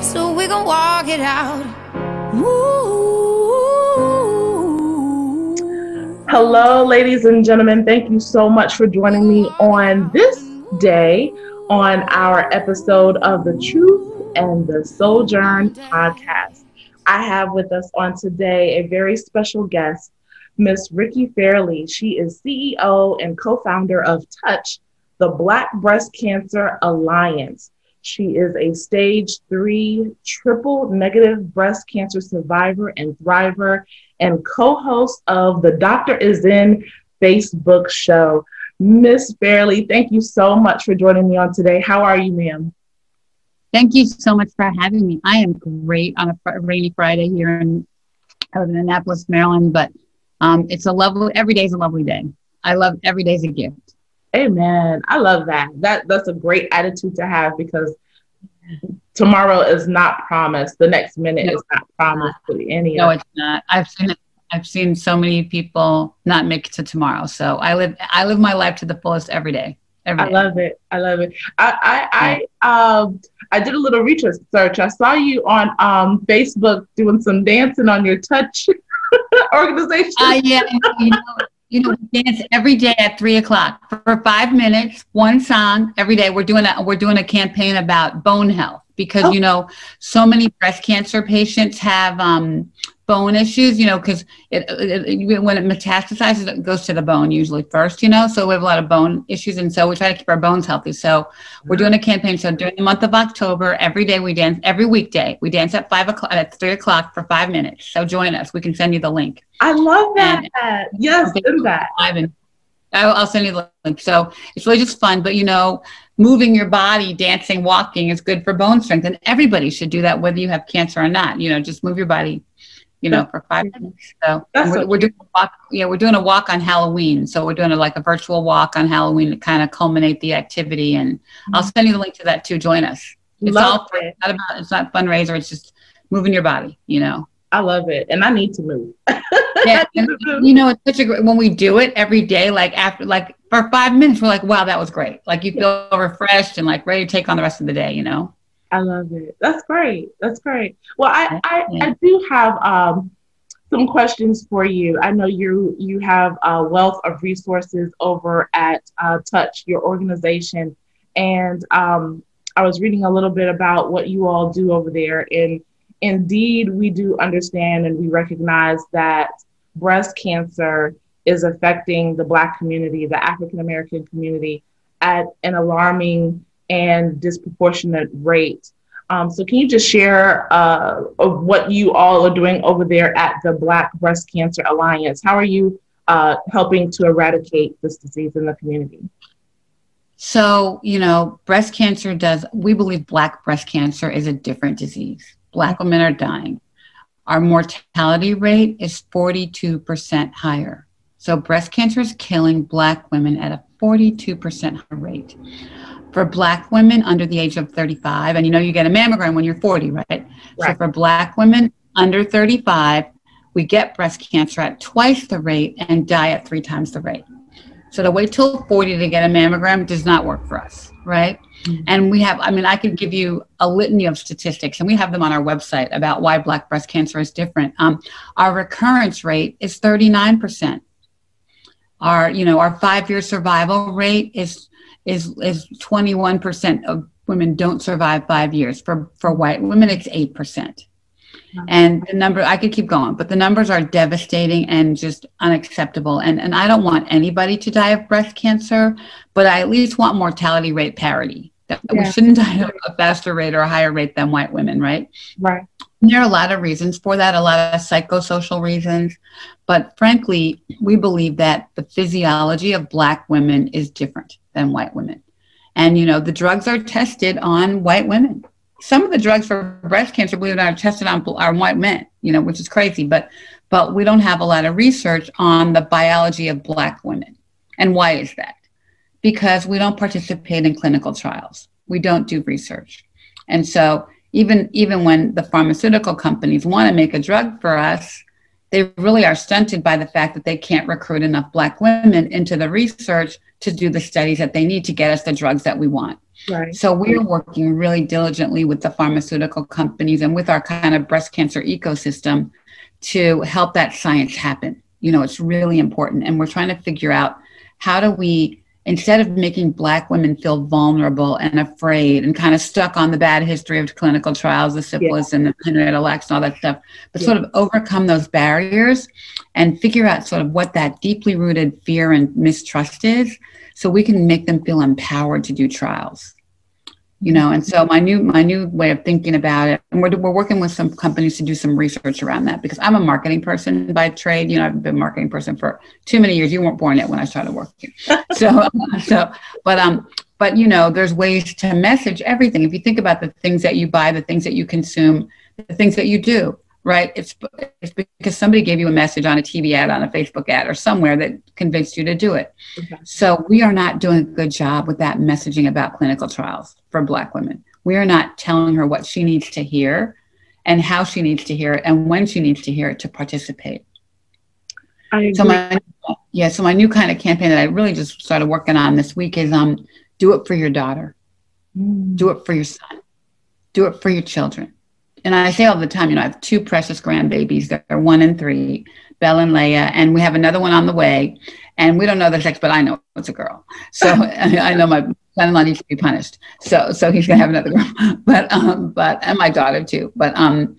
so we gon' walk it out. Ooh. Hello, ladies and gentlemen. Thank you so much for joining me on this day on our episode of the Truth and the Sojourn podcast. I have with us on today a very special guest, Miss Ricki Fairley. She is CEO and co founder of Touch, the Black Breast Cancer Alliance. She is a stage three triple negative breast cancer survivor and thriver and co host of the Doctor Is In Facebook show. Miss Fairley, thank you so much for joining me on today. How are you, ma'am? Thank you so much for having me. I am great on a rainy Friday here in, I live in Annapolis, Maryland, but um, it's a lovely, every day is a lovely day. I love every day is a gift. Amen. I love that. That that's a great attitude to have because tomorrow is not promised. The next minute no, is not promised to any. No, it's not. I've seen it. I've seen so many people not make it to tomorrow. So I live I live my life to the fullest every day. Every I love it. I love it. I I, I um I did a little research. I saw you on um Facebook doing some dancing on your touch organization. Uh, yeah, you know, you know, we dance every day at three o'clock for five minutes, one song every day. We're doing a we're doing a campaign about bone health because oh. you know so many breast cancer patients have um, bone issues, you know, because it, it, when it metastasizes, it goes to the bone usually first, you know. So we have a lot of bone issues, and so we try to keep our bones healthy. So we're doing a campaign. So during the month of October, every day we dance. Every weekday we dance at five o'clock, at three o'clock for five minutes. So join us. We can send you the link. I love that. And, yes, do that. I'll send you the link. So it's really just fun, but you know, moving your body, dancing, walking is good for bone strength, and everybody should do that, whether you have cancer or not. You know, just move your body you know, for five minutes. So we're, we're, doing a walk. Yeah, we're doing a walk on Halloween. So we're doing a, like a virtual walk on Halloween to kind of culminate the activity. And mm-hmm. I'll send you the link to that too. Join us. It's Love all it. It's not about. It's not fundraiser. It's just moving your body. You know. I love it, and I need to move. yeah, and, you know, it's such a great when we do it every day. Like after, like for five minutes, we're like, "Wow, that was great!" Like you feel refreshed and like ready to take on the rest of the day. You know. I love it. That's great. That's great. Well, I I, I do have um, some questions for you. I know you you have a wealth of resources over at uh, Touch, your organization, and um, I was reading a little bit about what you all do over there. And indeed, we do understand and we recognize that breast cancer is affecting the Black community, the African American community, at an alarming and disproportionate rate. Um, so can you just share uh, of what you all are doing over there at the Black Breast Cancer Alliance? How are you uh, helping to eradicate this disease in the community? So, you know, breast cancer does, we believe Black breast cancer is a different disease. Black women are dying. Our mortality rate is 42% higher. So, breast cancer is killing Black women at a 42% rate for black women under the age of 35 and you know you get a mammogram when you're 40 right, right. so for black women under 35 we get breast cancer at twice the rate and die at three times the rate. So to wait till 40 to get a mammogram does not work for us right? Mm-hmm. and we have i mean i could give you a litany of statistics and we have them on our website about why black breast cancer is different. Um, our recurrence rate is 39% our you know our five year survival rate is is is 21% of women don't survive five years. For for white women, it's eight percent. And the number I could keep going, but the numbers are devastating and just unacceptable. And and I don't want anybody to die of breast cancer, but I at least want mortality rate parity. That yeah. we shouldn't die at a faster rate or a higher rate than white women, right? Right. There are a lot of reasons for that, a lot of psychosocial reasons. But frankly, we believe that the physiology of Black women is different than white women. And, you know, the drugs are tested on white women. Some of the drugs for breast cancer, believe it or not, are tested on, on white men, you know, which is crazy. But, but we don't have a lot of research on the biology of Black women. And why is that? Because we don't participate in clinical trials. We don't do research. And so even, even when the pharmaceutical companies want to make a drug for us, they really are stunted by the fact that they can't recruit enough Black women into the research to do the studies that they need to get us the drugs that we want. Right. So we're working really diligently with the pharmaceutical companies and with our kind of breast cancer ecosystem to help that science happen. You know, it's really important. And we're trying to figure out how do we instead of making black women feel vulnerable and afraid and kind of stuck on the bad history of clinical trials, the syphilis yeah. and the Henrietta Lacks and all that stuff, but yeah. sort of overcome those barriers and figure out sort of what that deeply rooted fear and mistrust is so we can make them feel empowered to do trials you know and so my new my new way of thinking about it and we're, we're working with some companies to do some research around that because i'm a marketing person by trade. You know i've been a marketing person for too many years. You weren't born yet when i started working. So so but um but you know there's ways to message everything. If you think about the things that you buy the things that you consume the things that you do right? It's, it's because somebody gave you a message on a TV ad, on a Facebook ad, or somewhere that convinced you to do it. Okay. So we are not doing a good job with that messaging about clinical trials for Black women. We are not telling her what she needs to hear and how she needs to hear it and when she needs to hear it to participate. So my yeah, so my new kind of campaign that I really just started working on this week is um do it for your daughter. Mm. Do it for your son. Do it for your children and I say all the time, you know, I have two precious grandbabies. They're one and three, Belle and Leia, and we have another one on the way. And we don't know the sex, but I know it's a girl. So I know my son-in-law needs to be punished. So so he's gonna have another girl. But um, but and my daughter too. But um,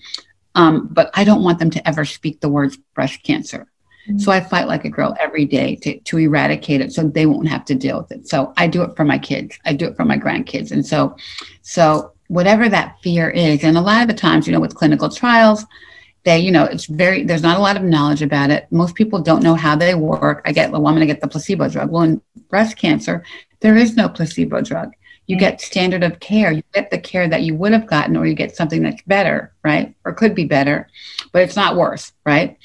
um, but I don't want them to ever speak the words breast cancer. Mm-hmm. So I fight like a girl every day to, to eradicate it so they won't have to deal with it. So I do it for my kids. I do it for my grandkids. And so so whatever that fear is. And a lot of the times, you know, with clinical trials, they, you know, it's very, there's not a lot of knowledge about it. Most people don't know how they work. I get, well, I'm going to get the placebo drug. Well, in breast cancer, there is no placebo drug. You mm-hmm. get standard of care. You get the care that you would have gotten, or you get something that's better, right? Or could be better, but it's not worse, right?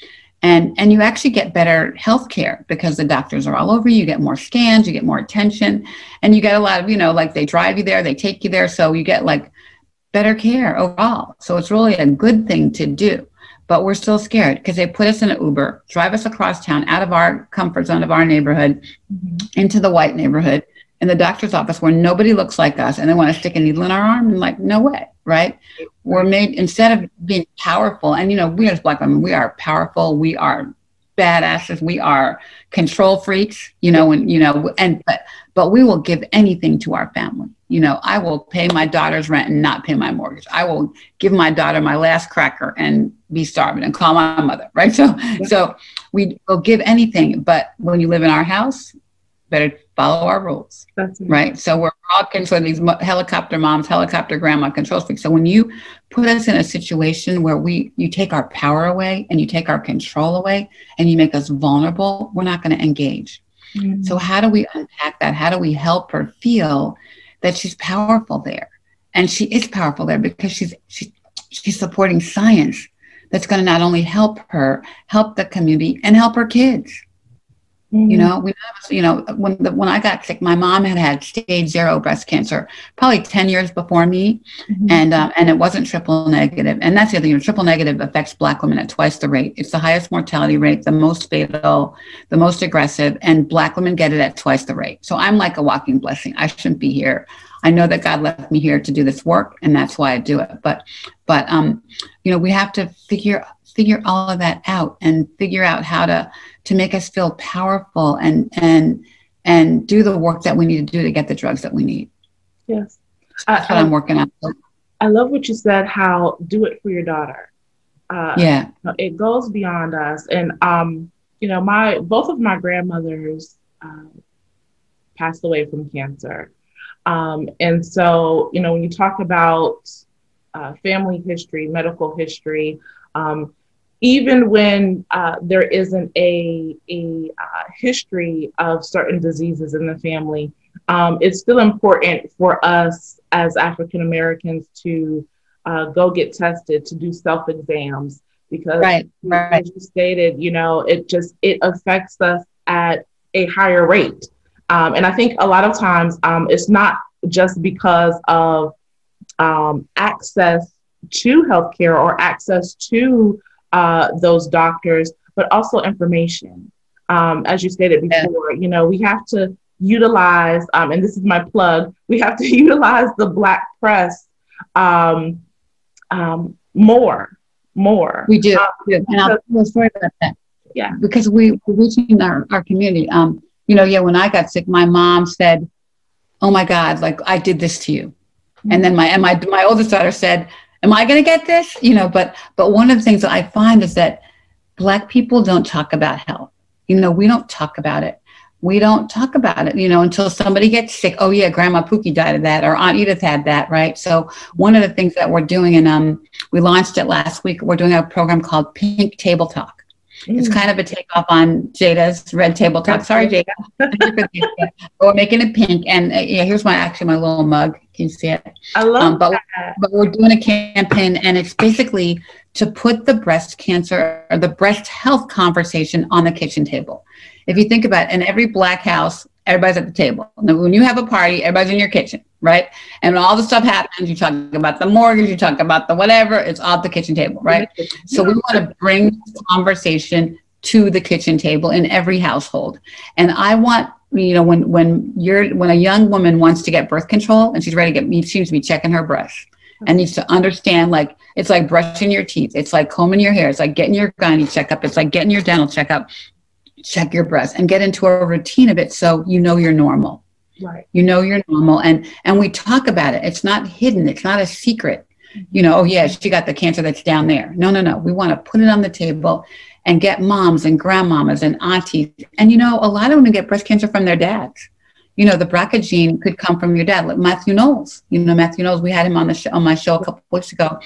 And and you actually get better health care because the doctors are all over you. You get more scans, you get more attention, and you get a lot of, you know, like they drive you there, they take you there. So you get like better care overall. So it's really a good thing to do. But we're still scared because they put us in an Uber, drive us across town out of our comfort zone of our neighborhood mm-hmm. into the white neighborhood in the doctor's office where nobody looks like us and they want to stick a needle in our arm and like, no way, right? We're made instead of being powerful, and you know, we as black women, we are powerful, we are badasses, we are control freaks, you know, and you know, and but but we will give anything to our family. You know, I will pay my daughter's rent and not pay my mortgage. I will give my daughter my last cracker and be starving and call my mother, right? So, yeah. so we will give anything, but when you live in our house, better follow our rules, That's right? So we're all control these helicopter moms, helicopter grandma control freaks. So when you put us in a situation where we, you take our power away and you take our control away and you make us vulnerable, we're not going to engage. Mm-hmm. So, how do we unpack that? How do we help her feel that she's powerful there? And she is powerful there because she's, she's, she's supporting science that's going to not only help her, help the community, and help her kids. Mm-hmm. You know, we, you know, when the, when I got sick, my mom had had stage zero breast cancer, probably ten years before me, mm-hmm. and um, and it wasn't triple negative. And that's the other thing. You know, triple negative affects Black women at twice the rate. It's the highest mortality rate, the most fatal, the most aggressive, and Black women get it at twice the rate. So I'm like a walking blessing. I shouldn't be here. I know that God left me here to do this work, and that's why I do it. But but um, you know, we have to figure figure all of that out and figure out how to to make us feel powerful and and and do the work that we need to do to get the drugs that we need. Yes. That's what I, am working on. I love what you said, how do it for your daughter. Uh, yeah. It goes beyond us. And, um, you know, my, both of my grandmothers uh, passed away from cancer. Um, and so, you know, when you talk about uh, family history, medical history, um, even when uh, there isn't a, a uh, history of certain diseases in the family, um, it's still important for us as African Americans to uh, go get tested, to do self exams, because right, right. as you stated, you know, it just it affects us at a higher rate. Um, and I think a lot of times um, it's not just because of um, access to healthcare or access to uh, those doctors, but also information. Um, as you stated before, you know, we have to utilize, um, and this is my plug, we have to utilize the Black press um, um, more, more. We do. Um, and I'll tell a story about that. Yeah. Because we, we're reaching our, our community. Um, you know, yeah, when I got sick, my mom said, Oh my God, like I did this to you. Mm-hmm. And then my and my my oldest daughter said, Am I gonna get this? You know, but but one of the things that I find is that black people don't talk about health. You know, we don't talk about it we don't talk about it, you know, until somebody gets sick. Oh yeah, Grandma Pookie died of that, or Aunt Edith had that, right? So one of the things that we're doing, and um, we launched it last week. We're doing a program called Pink Table Talk. Mm. It's kind of a takeoff on Jada's Red Table Talk. Sorry, Jada. we're making it pink, and uh, yeah, here's my actually my little mug. Can you see it? I love um, but, that. But we're doing a campaign, and it's basically to put the breast cancer or the breast health conversation on the kitchen table if you think about it, in every black house, everybody's at the table. Now, when you have a party, everybody's in your kitchen, right? And all the stuff happens, you talk about the mortgage, you talk about the whatever, it's all at the kitchen table, right? So we want to bring conversation to the kitchen table in every household. And I want you know when when you're when a young woman wants to get birth control and she's ready to get me, she needs to be checking her breast and needs to understand like it's like brushing your teeth it's like combing your hair it's like getting your gynae checkup it's like getting your dental checkup check your breast and get into a routine of it so you know you're normal. Right. You know you're normal and and we talk about it. It's not hidden. It's not a secret. Mm-hmm. You know oh yeah she got the cancer that's down there. No no no. We want to put it on the table and get moms and grandmamas and aunties. And you know a lot of women get breast cancer from their dads. You know the BRCA gene could come from your dad like matthew knowles. You know matthew knowles we had him on the show, on my show a couple weeks ago.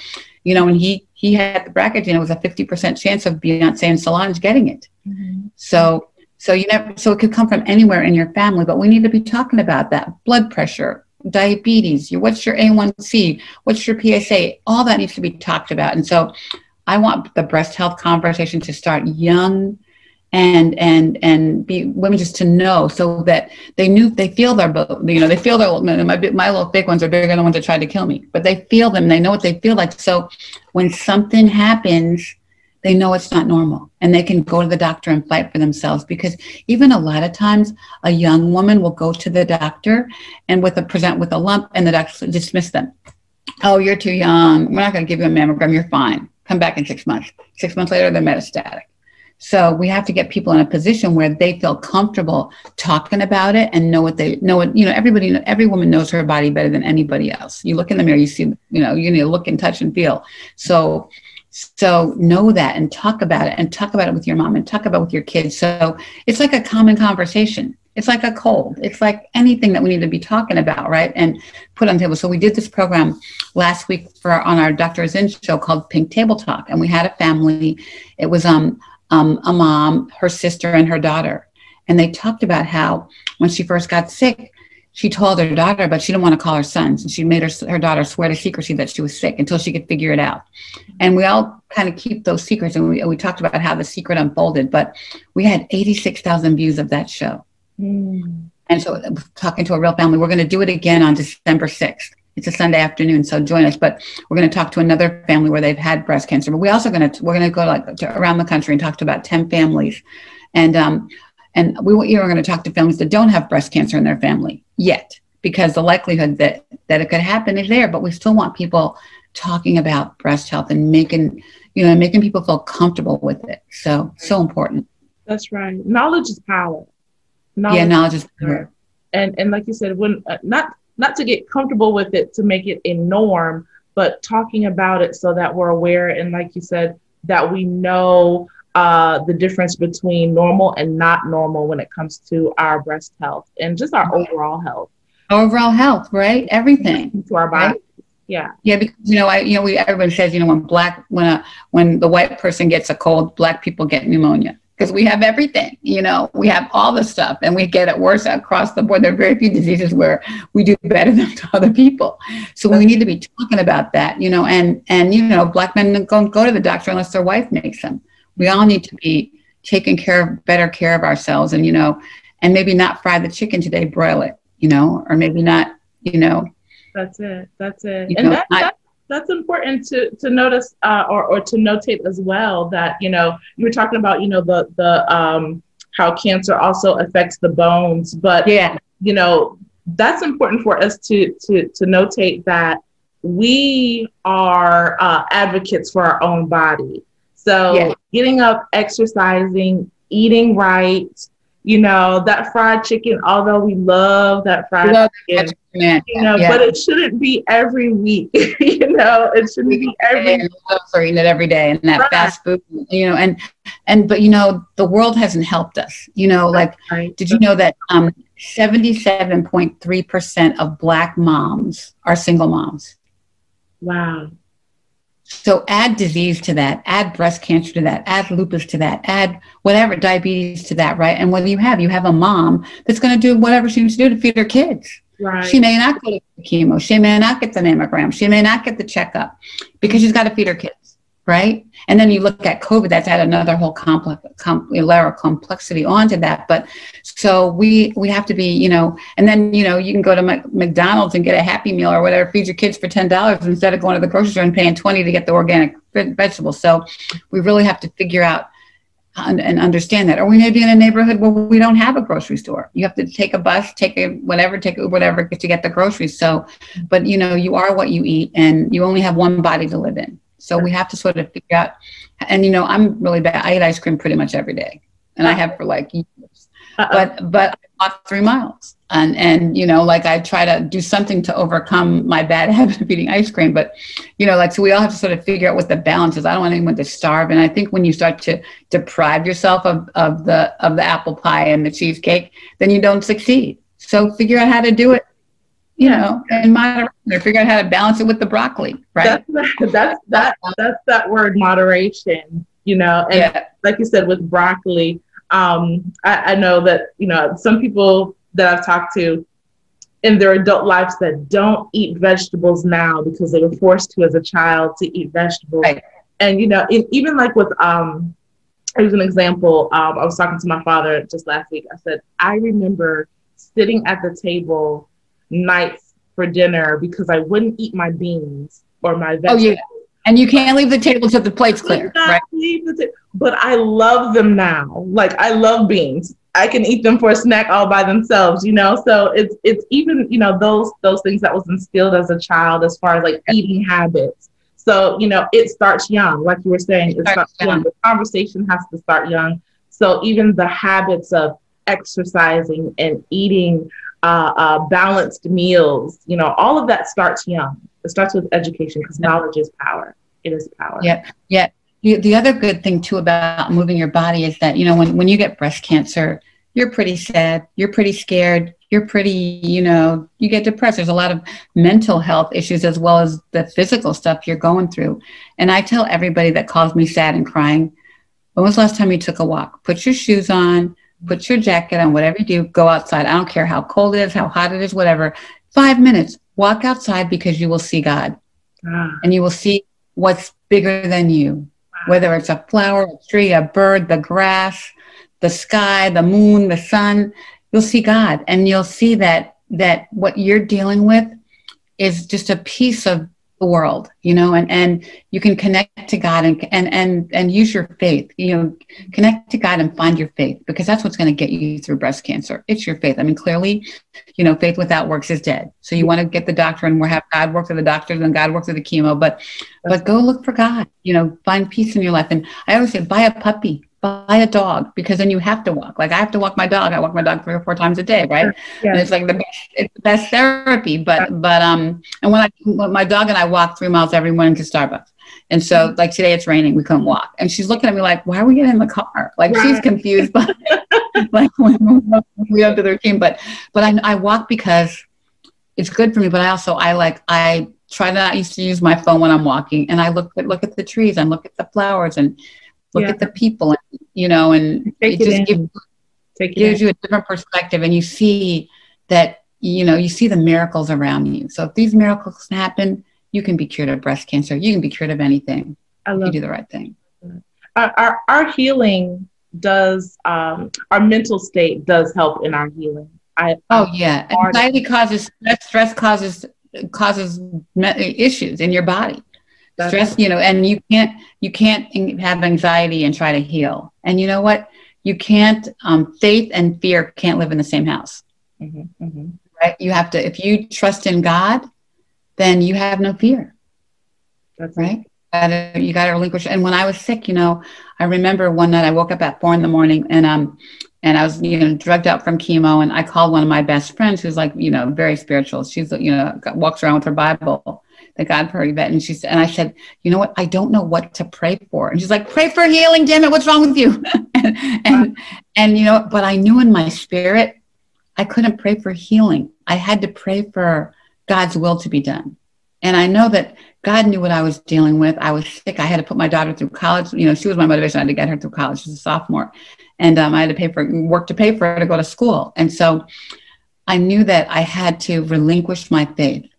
You know and he he had the BRCA gene it was a 50% chance of beyonce and solange getting it Mm-hmm. So so you never so it could come from anywhere in your family, but we need to be talking about that. Blood pressure, diabetes, your what's your A1C, what's your PSA, all that needs to be talked about. And so I want the breast health conversation to start young and and and be women just to know so that they knew they feel their you know they feel their my, my little big ones are bigger than the ones that tried to kill me but they feel them they know what they feel like so when something happens they know it's not normal and they can go to the doctor and fight for themselves because even a lot of times a young woman will go to the doctor and with a present with a lump and the doctor dismiss them. Oh you're too young. We're not going to give you a mammogram. You're fine. Come back in six months. Six months later they're metastatic. So we have to get people in a position where they feel comfortable talking about it and know what they know what you know everybody every woman knows her body better than anybody else. You look in the mirror you see you know you need to look and touch and feel. So so know that and talk about it and talk about it with your mom and talk about it with your kids. So it's like a common conversation. It's like a cold. It's like anything that we need to be talking about, right? And put on the table. So we did this program last week for on our Dr. Zinn show called Pink Table Talk, and we had a family. It was um, um a mom, her sister, and her daughter, and they talked about how when she first got sick, she told her daughter, but she didn't want to call her sons. And she made her, her daughter swear to secrecy that she was sick until she could figure it out. And we all kind of keep those secrets. And we, we talked about how the secret unfolded, but we had 86,000 views of that show. Mm. And so, talking to a real family, we're going to do it again on December 6th. It's a Sunday afternoon, so join us. But we're going to talk to another family where they've had breast cancer. But we also going to we're going to go like to around the country and talk to about ten families, and um, and we you are going to talk to families that don't have breast cancer in their family yet, because the likelihood that, that it could happen is there, but we still want people talking about breast health and making, you know, making people feel comfortable with it. So, so important. That's right. Knowledge is power. Knowledge yeah, knowledge is power. And, and like you said, when uh, not, not to get comfortable with it, to make it a norm, but talking about it so that we're aware. And like you said, that we know uh, the difference between normal and not normal when it comes to our breast health and just our overall health. Overall health, right? Everything to our body. Right? Yeah. Yeah, because you know, I you know, we everybody says, you know, when black when a when the white person gets a cold, black people get pneumonia because we have everything. You know, we have all the stuff, and we get it worse across the board. There are very few diseases where we do better than other people. So we need to be talking about that. You know, and and you know, black men don't go to the doctor unless their wife makes them we all need to be taking care of better care of ourselves and you know and maybe not fry the chicken today broil it you know or maybe not you know that's it that's it and know, that, I, that, that's important to to notice uh, or, or to notate as well that you know you were talking about you know the the um how cancer also affects the bones. But yeah, you know, that's important for us to to to notate that we are uh, advocates for our own body. So yeah. getting up, exercising, eating right, you know, that fried chicken, although we love that fried love chicken, you know, yeah. but it shouldn't be every week, you know, it shouldn't be every for eating it every day and that right. fast food, you know, and, and, but you know, the world hasn't helped us, you know, like, right. did you know that, um, 77.3% of black moms are single moms. Wow. So add disease to that, add breast cancer to that, add lupus to that, add whatever diabetes to that, right? And what do you have? You have a mom that's going to do whatever she needs to do to feed her kids. Right. She may not go to chemo. She may not get the mammogram. She may not get the checkup because she's got to feed her kids right? And then you look at COVID, that's added another whole complex, com- layer of complexity onto that. But so we we have to be, you know, and then you know you can go to McDonald's and get a Happy Meal or whatever, feed your kids for ten dollars instead of going to the grocery store and paying twenty to get the organic vegetables. So we really have to figure out and understand that. Or we may be in a neighborhood where we don't have a grocery store. You have to take a bus, take a whatever, take a whatever to get the groceries. So, but you know, you are what you eat, and you only have one body to live in. So we have to sort of figure out. And you know, I'm really bad. I eat ice cream pretty much every day, and I uh-huh. have for like years. Uh-oh. But but I walk three miles, and and you know, like I try to do something to overcome my bad habit of eating ice cream. But you know, like so, we all have to sort of figure out what the balance is. I don't want anyone to starve, and I think when you start to deprive yourself of of the of the apple pie and the cheesecake, then you don't succeed. So figure out how to do it you know, and moderation or figure out how to balance it with the broccoli, right? That's that's that that's that word moderation, you know, and yeah. like you said with broccoli, um, I, I know that you know some people that I've talked to in their adult lives that don't eat vegetables now because they were forced to as a child to eat vegetables. Right. And you know, in, even like with um, here's an example. Um, I was talking to my father just last week. I said I remember sitting at the table nights for dinner because I wouldn't eat my beans or my oh, vegetables. Oh, yeah. And you can't leave the table till the plate's clear, right? Leave the ta- but I love them now. Like I love beans. I can eat them for a snack all by themselves, you know. So it's it's even you know those those things that was instilled as a child as far as like eating habits. So you know it starts young, like you were saying. It starts young. The conversation has to start young. So even the habits of exercising and eating uh, uh, balanced meals. You know, all of that starts young. It starts with education because knowledge is power. It is power. Yeah, yeah. The, the other good thing too about moving your body is that you know when when you get breast cancer, you're pretty sad. You're pretty scared. You're pretty, you know, you get depressed. There's a lot of mental health issues as well as the physical stuff you're going through. And I tell everybody that calls me sad and crying, when was the last time you took a walk? Put your shoes on, put your jacket on, whatever you do, go outside. I don't care how cold it is, how hot it is, whatever. Five minutes, walk outside because you will see God. Ah. And you will see what's bigger than you, whether it's a flower, a tree, a bird, the grass, the sky, the moon, the sun. You'll see God and you'll see that that what you're dealing with is just a piece of the world you know and and you can connect to god and and and, and use your faith you know connect to god and find your faith because that's what's going to get you through breast cancer. It's your faith. I mean clearly you know faith without works is dead. So you want to get the doctor and we're have god work through the doctors and god work through the chemo but but go look for god you know find peace in your life. And i always say buy a puppy buy a dog because then you have to walk. Like I have to walk my dog. I walk my dog three or four times a day, right? Yeah. And it's like the best, it's the best therapy. But but um, and when I when my dog and I walk three miles every morning to Starbucks. And so, mm-hmm. like today, it's raining. We couldn't walk, and she's looking at me like, "Why are we getting in the car?" Like she's confused, but like when we don't do the routine. But but I, I walk because it's good for me. But I also I like I try not used to use my phone when I'm walking, and I look at look at the trees and look at the flowers and look yeah. at the people, you know, and Take it, it just gives, it gives you a different perspective and you see that, you know, you see the miracles around you. So if these miracles happen, you can be cured of breast cancer. You can be cured of anything. I love you do the right thing. Our, our, our healing does, um, our mental state does help in our healing. I, oh yeah, anxiety causes stress. Stress causes causes issues in your body stress you know and you can't you can't have anxiety and try to heal. And you know what? You can't um, faith and fear can't live in the same house. Mm-hmm, mm-hmm. right? You have to if you trust in god then you have no fear. That's right? Gotta, you got to relinquish. And when i was sick you know i remember one night i woke up at four in the morning and um and i was you know drugged out from chemo and i called one of my best friends who's like you know very spiritual. She's you know walks around with her bible the god party vet and she said and i said you know what i don't know what to pray for and she's like pray for healing damn it what's wrong with you and, and and you know but i knew in my spirit i couldn't pray for healing i had to pray for god's will to be done and i know that God knew what I was dealing with. I was sick. I had to put my daughter through college. You know, she was my motivation. I had to get her through college. She's a sophomore, and um, I had to pay for work to pay for her to go to school. And so, I knew that I had to relinquish my faith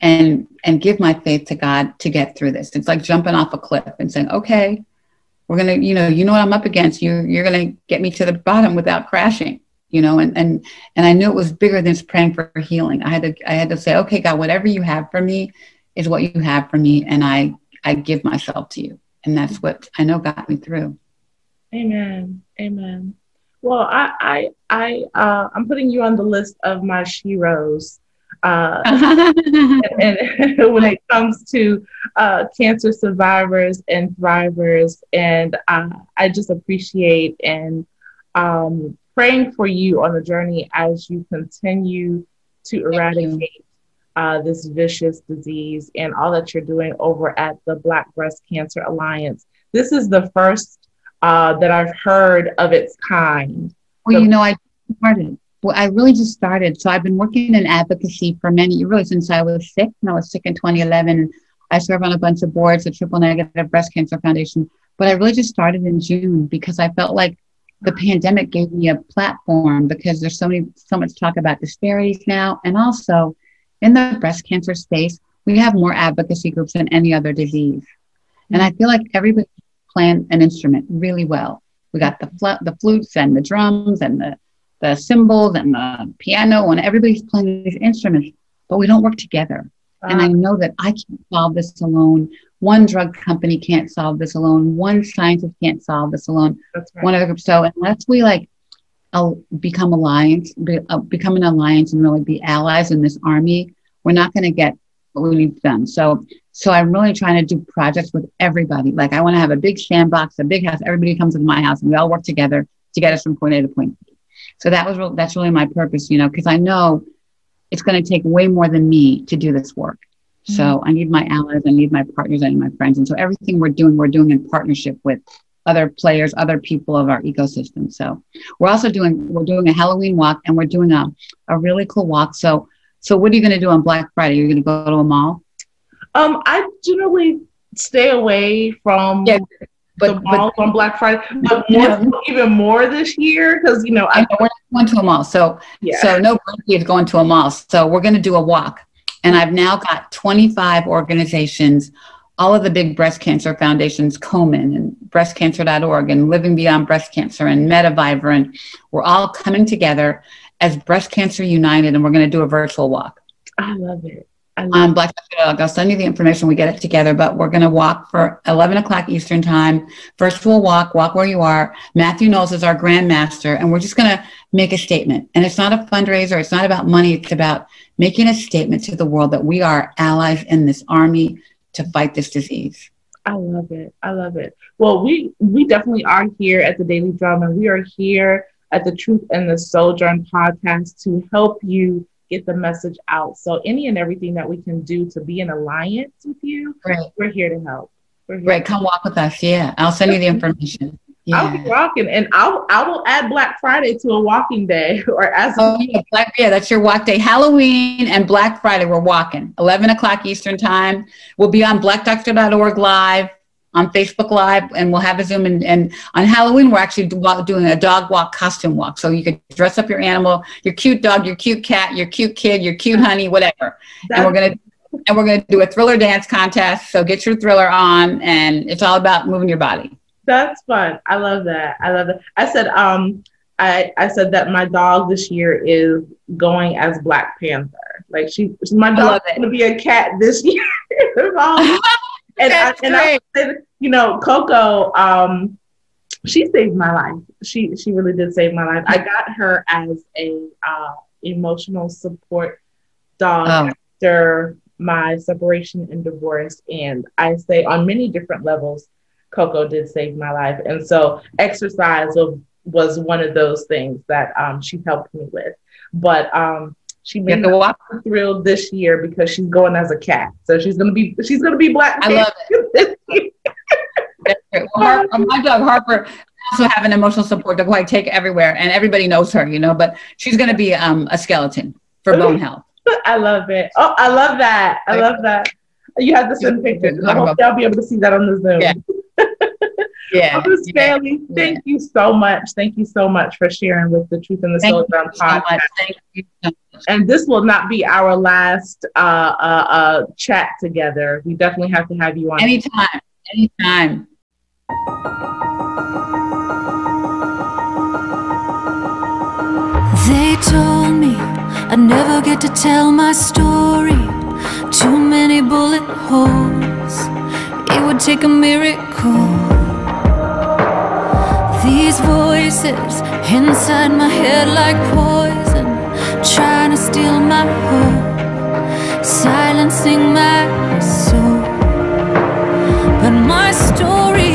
and and give my faith to God to get through this. It's like jumping off a cliff and saying, "Okay, we're gonna, you know, you know what I'm up against. You you're gonna get me to the bottom without crashing." You know, and and and I knew it was bigger than just praying for healing. I had to I had to say, "Okay, God, whatever you have for me." is what you have for me and i i give myself to you and that's what i know got me through amen amen well i i i uh, i'm putting you on the list of my sheroes uh, and, and, when it comes to uh, cancer survivors and thrivers and uh, i just appreciate and um, praying for you on the journey as you continue to eradicate uh, this vicious disease and all that you're doing over at the Black Breast Cancer Alliance. This is the first uh, that I've heard of its kind. Well, so- you know, I started. Well, I really just started. So I've been working in advocacy for many, years really since I was sick. And I was sick in 2011. I serve on a bunch of boards, the Triple Negative Breast Cancer Foundation. But I really just started in June because I felt like the pandemic gave me a platform because there's so many, so much talk about disparities now, and also in the breast cancer space, we have more advocacy groups than any other disease. And I feel like everybody playing an instrument really well. We got the fl- the flutes and the drums and the the cymbals and the piano and everybody's playing these instruments, but we don't work together. And I know that I can't solve this alone. One drug company can't solve this alone. One scientist can't solve this alone. That's right. One other group. So unless we like uh, become alliance, be, uh, become an alliance, and really be allies in this army, we're not going to get what we need done. So, so I'm really trying to do projects with everybody. Like I want to have a big sandbox, a big house. Everybody comes to my house, and we all work together to get us from point A to point B. So that was real, that's really my purpose, you know, because I know it's going to take way more than me to do this work. Mm-hmm. So I need my allies, I need my partners, I need my friends, and so everything we're doing, we're doing in partnership with other players, other people of our ecosystem. So we're also doing we're doing a Halloween walk and we're doing a, a really cool walk. So so what are you going to do on Black Friday? You're going to go to a mall? Um, I generally stay away from yeah, but, the malls but, on Black Friday, but more, yeah. even more this year because you know I, we're going to a mall. So yeah. so no is going to a mall. So we're going to do a walk, and I've now got 25 organizations all of the big breast cancer foundations, Komen and breastcancer.org and Living Beyond Breast Cancer and METAvivor, and we're all coming together as Breast Cancer United, and we're going to do a virtual walk. I love it. On um, Black I'll send you the information. We get it together, but we're going to walk for 11 o'clock Eastern time. Virtual walk, walk where you are. Matthew Knowles is our grandmaster, and we're just going to make a statement. And it's not a fundraiser. It's not about money. It's about making a statement to the world that we are allies in this army to fight this disease. I love it. I love it. Well, we we definitely are here at the Daily Drum, and we are here at the Truth and the Sojourn podcast to help you get the message out. So any and everything that we can do to be in alliance with you, right. we're here to help. Here right, come walk with us. Yeah, I'll send you the information. Yeah. I'll be walking, and I'll I will add Black Friday to a walking day, or as oh yeah, Black yeah, that's your walk day. Halloween and Black Friday, we're walking. Eleven o'clock Eastern time. We'll be on BlackDoctor.org live on Facebook Live, and we'll have a Zoom. And, and on Halloween, we're actually doing a dog walk, costume walk. So you could dress up your animal, your cute dog, your cute cat, your cute kid, your cute honey, whatever. That's and we're gonna and we're gonna do a thriller dance contest. So get your thriller on, and it's all about moving your body. That's fun. I love that. I love that. I said, um, I, I said that my dog this year is going as Black Panther. Like she, my dog's gonna be a cat this year. and I, and I you know, Coco, um, she saved my life. She she really did save my life. I got her as a uh, emotional support dog oh. after my separation and divorce, and I say on many different levels, Coco did save my life. And so exercise of, was one of those things that um, she helped me with. But um, she made the walk thrilled this year because she's going as a cat. So she's gonna be she's gonna be black. I love it. well, Harper, uh, my dog Harper also have an emotional support dog who I take everywhere, and everybody knows her, you know. But she's gonna be um, a skeleton for bone health. I love it. Oh, I love that. I love that. You have to send pictures. I hope y'all be able to see that on the Zoom. Yeah. Yeah. Oh, Miss yeah. Bailey, thank yeah. you so much. Thank you so much for sharing with the Truth in the Sojourn podcast. Thank you so and this will not be our last uh, uh, uh, chat together. We definitely have to have you on. Anytime. Anytime. They told me I'd never get to tell my story. Too many bullet holes. It would take a miracle. These voices inside my head like poison, trying to steal my hope, silencing my soul. But my story